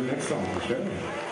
Next song. Sherry.